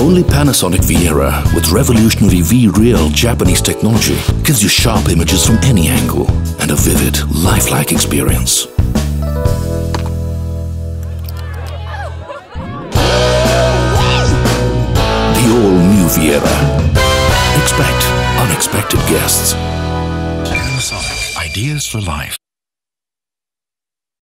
Only Panasonic Viera with revolutionary V-Real Japanese technology gives you sharp images from any angle and a vivid, lifelike experience. The all-new Viera. Expect unexpected guests. Panasonic. Ideas for life.